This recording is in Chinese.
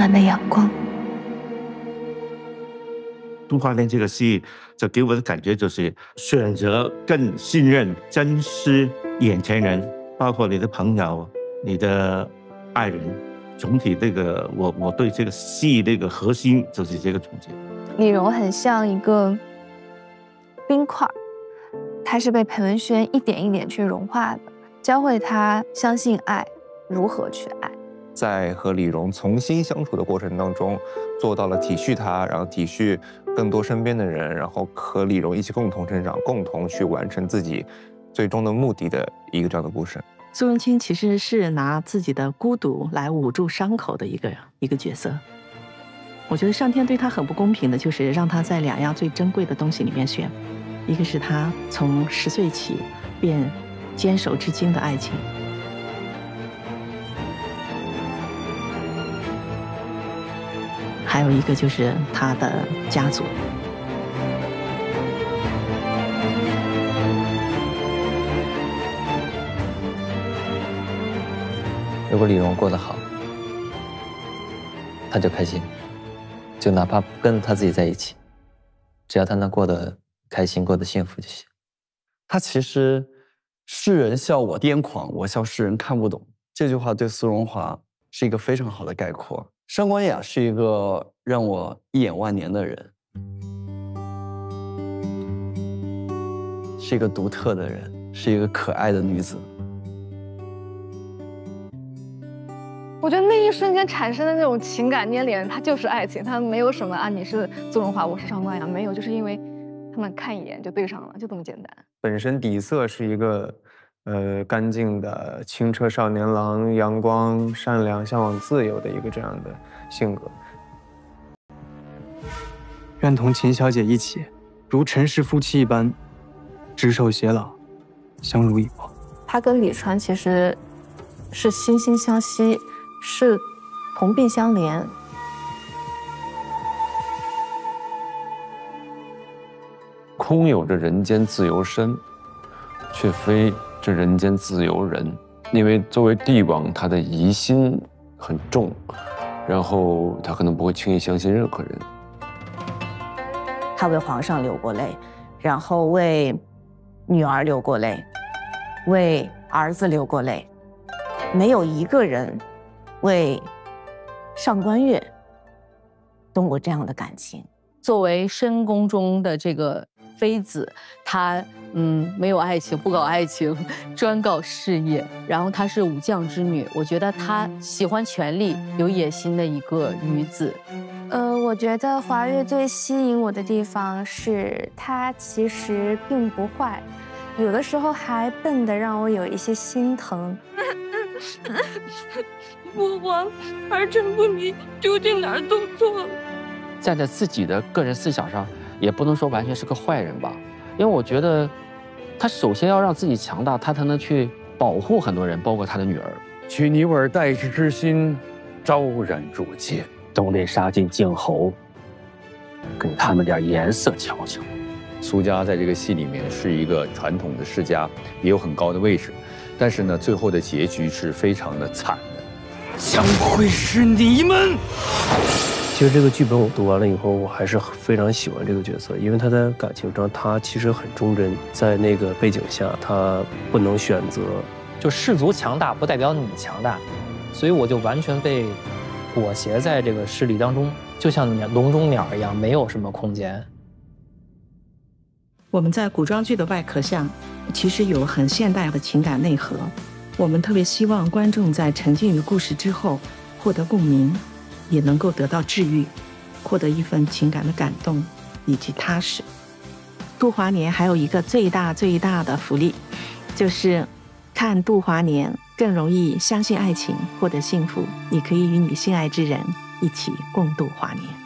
暖的阳光。《杜华年》这个戏，就给我的感觉就是选择更信任、珍惜眼前人，包括你的朋友、你的爱人。总体这个，我我对这个戏那个核心就是这个总结。李荣很像一个冰块，他是被裴文轩一点一点去融化的，教会他相信爱，如何去爱。在和李荣重新相处的过程当中，做到了体恤他，然后体恤更多身边的人，然后和李荣一起共同成长，共同去完成自己最终的目的的一个这样的故事。苏文清其实是拿自己的孤独来捂住伤口的一个一个角色。我觉得上天对他很不公平的，就是让他在两样最珍贵的东西里面选，一个是他从十岁起便坚守至今的爱情。还有一个就是他的家族。如果李荣过得好，他就开心，就哪怕不跟他自己在一起，只要他能过得开心、过得幸福就行。他其实世人笑我癫狂，我笑世人看不懂。这句话对苏荣华是一个非常好的概括。上官雅是一个让我一眼万年的人，是一个独特的人，是一个可爱的女子。我觉得那一瞬间产生的那种情感粘连，它就是爱情，它没有什么啊，你是邹荣华，我是上官雅，没有，就是因为他们看一眼就对上了，就这么简单。本身底色是一个。呃，干净的清澈少年郎，阳光、善良、向往自由的一个这样的性格。愿同秦小姐一起，如陈氏夫妻一般，执手偕老，相濡以沫。他跟李川其实是惺惺相惜，是同病相怜。空有着人间自由身，却非。这人间自由人，因为作为帝王，他的疑心很重，然后他可能不会轻易相信任何人。他为皇上流过泪，然后为女儿流过泪，为儿子流过泪，没有一个人为上官月动过这样的感情。作为深宫中的这个。妃子，她嗯没有爱情，不搞爱情，专搞事业。然后她是武将之女，我觉得她喜欢权力、有野心的一个女子。呃，我觉得华月最吸引我的地方是她其实并不坏，有的时候还笨得让我有一些心疼。父皇，儿臣不明究竟哪儿做错了。站在自己的个人思想上。也不能说完全是个坏人吧，因为我觉得，他首先要让自己强大，他才能去保护很多人，包括他的女儿。取你我代之之心，昭然若揭，总得杀进静侯，给他们点颜色瞧瞧。苏家在这个戏里面是一个传统的世家，也有很高的位置，但是呢，最后的结局是非常的惨的，将会是你们。其实这个剧本我读完了以后，我还是非常喜欢这个角色，因为他在感情上他其实很忠贞，在那个背景下他不能选择。就氏族强大不代表你强大，所以我就完全被裹挟在这个势力当中，就像鸟笼中鸟一样，没有什么空间。我们在古装剧的外壳下，其实有很现代的情感内核。我们特别希望观众在沉浸于故事之后，获得共鸣。也能够得到治愈，获得一份情感的感动以及踏实。度华年还有一个最大最大的福利，就是看度华年更容易相信爱情，获得幸福。你可以与你心爱之人一起共度华年。